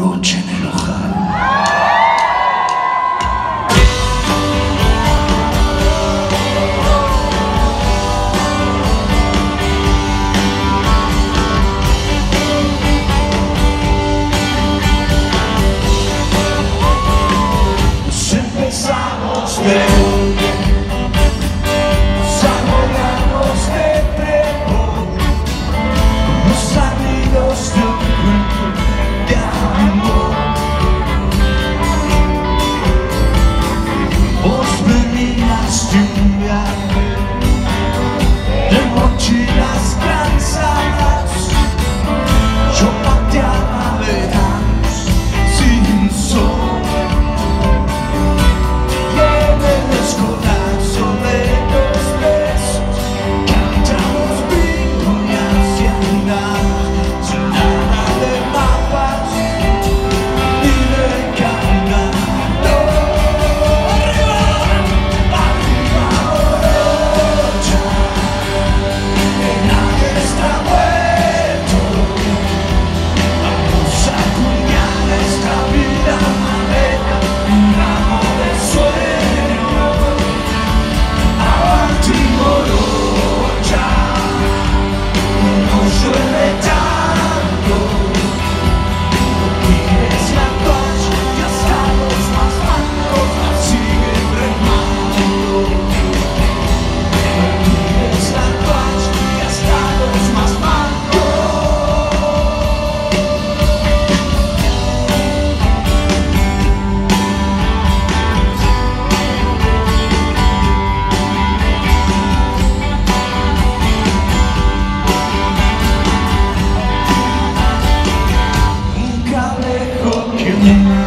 moroche en el ojal. Nos Yeah.